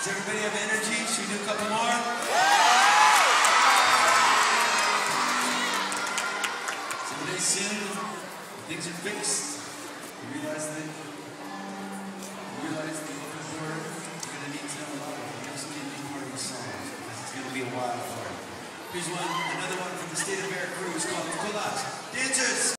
Does everybody have energy? Should we do a couple more? Someday soon, things are fixed. You realize that. You realize that before you're gonna need to know a lot of you also need to be of the song because it's gonna be a while for it. Here's one, another one from the state of Veracruz called Colas. Dancers!